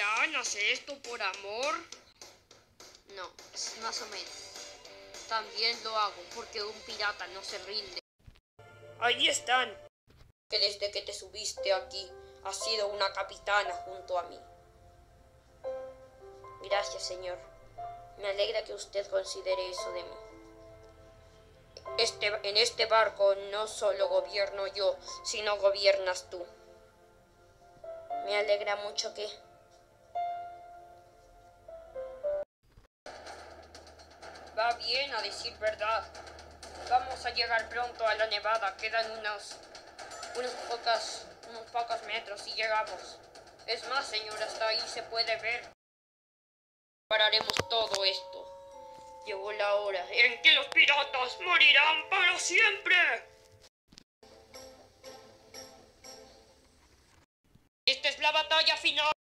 capitán, ¿hace esto por amor? No, es más o menos. También lo hago porque un pirata no se rinde. Ahí están. Que desde que te subiste aquí has sido una capitana junto a mí. Gracias, señor. Me alegra que usted considere eso de mí. Este, en este barco no solo gobierno yo, sino gobiernas tú. Me alegra mucho que... Va bien a decir verdad. Vamos a llegar pronto a la nevada. Quedan unos, unos, pocos, unos pocos metros y llegamos. Es más, señor, hasta ahí se puede ver. Pararemos todo esto. Llegó la hora en que los piratas morirán para siempre. Esta es la batalla final.